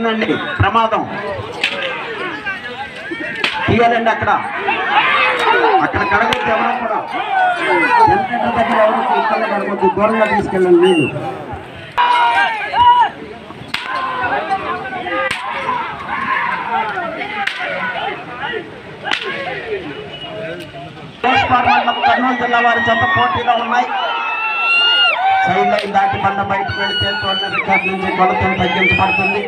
అవుతుందండి. ప్రమాదం. తీయాలండి అక్కడ. అక్కడ కడగొద్దు ఎవరు కూడా. జనరేటర్ దగ్గర ఎవరు ఇక్కడ కడగొద్దు దూరంగా తీసుకెళ్ళండి నీళ్ళు కర్నూలు జిల్లా వారి చెత్త పోటీలో ఉన్నాయి. సైడ్ లైన్ దాటి బండ బయటకు వెళితే తోట రికార్డు నుంచి కొలతలు తగ్గించబడుతుంది.